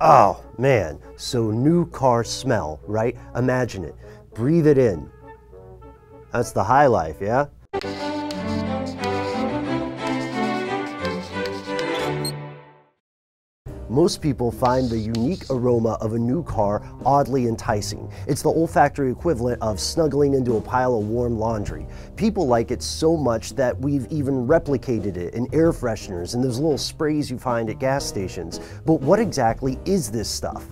Oh man, so new car smell, right? Imagine it. Breathe it in. That's the high life, yeah? Most people find the unique aroma of a new car oddly enticing. It's the olfactory equivalent of snuggling into a pile of warm laundry. People like it so much that we've even replicated it in air fresheners and those little sprays you find at gas stations. But what exactly is this stuff?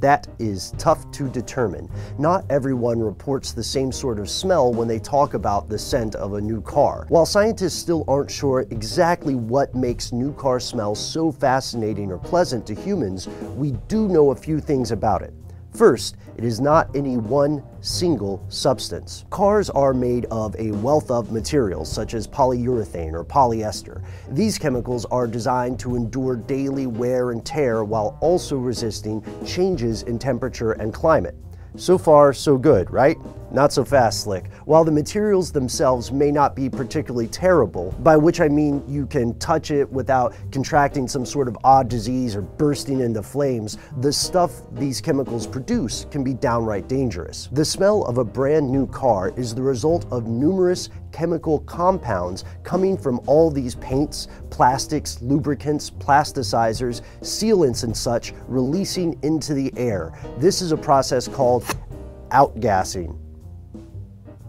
That is tough to determine. Not everyone reports the same sort of smell when they talk about the scent of a new car. While scientists still aren't sure exactly what makes new car smell so fascinating or pleasant to humans, we do know a few things about it. First, it is not any one single substance. Cars are made of a wealth of materials such as polyurethane or polyester. These chemicals are designed to endure daily wear and tear while also resisting changes in temperature and climate. So far, so good, right? Not so fast, Slick. While the materials themselves may not be particularly terrible, by which I mean you can touch it without contracting some sort of odd disease or bursting into flames, the stuff these chemicals produce can be downright dangerous. The smell of a brand new car is the result of numerous chemical compounds coming from all these paints, plastics, lubricants, plasticizers, sealants and such releasing into the air. This is a process called outgassing.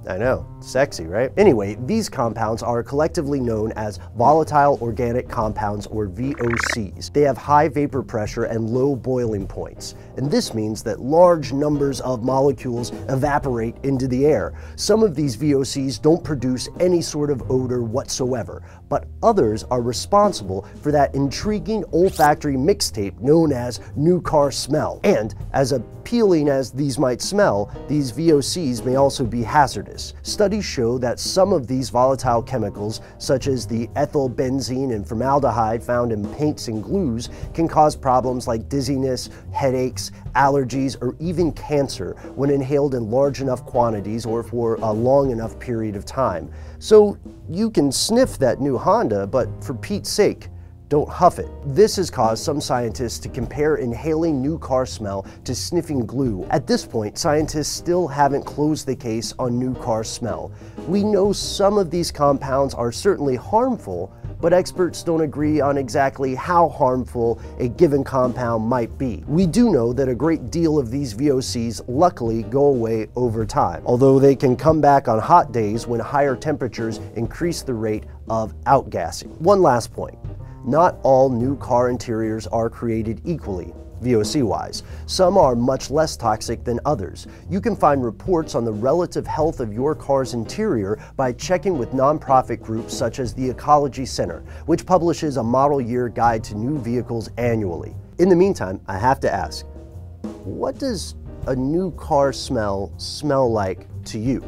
I know, sexy, right? Anyway, these compounds are collectively known as volatile organic compounds or VOCs. They have high vapor pressure and low boiling points, and this means that large numbers of molecules evaporate into the air. Some of these VOCs don't produce any sort of odor whatsoever, but others are responsible for that intriguing olfactory mixtape known as new car smell. And as appealing as these might smell, these VOCs may also be hazardous. Studies show that some of these volatile chemicals, such as the ethyl benzene and formaldehyde found in paints and glues, can cause problems like dizziness, headaches, allergies, or even cancer when inhaled in large enough quantities or for a long enough period of time. So you can sniff that new Honda, but for Pete's sake, don't huff it. This has caused some scientists to compare inhaling new car smell to sniffing glue. At this point, scientists still haven't closed the case on new car smell. We know some of these compounds are certainly harmful, but experts don't agree on exactly how harmful a given compound might be. We do know that a great deal of these VOCs luckily go away over time, although they can come back on hot days when higher temperatures increase the rate of outgassing. One last point. Not all new car interiors are created equally. VOC wise. Some are much less toxic than others. You can find reports on the relative health of your car's interior by checking with nonprofit groups such as the Ecology Center, which publishes a model year guide to new vehicles annually. In the meantime, I have to ask, what does a new car smell smell like to you?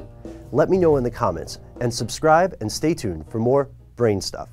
Let me know in the comments and subscribe and stay tuned for more brain stuff.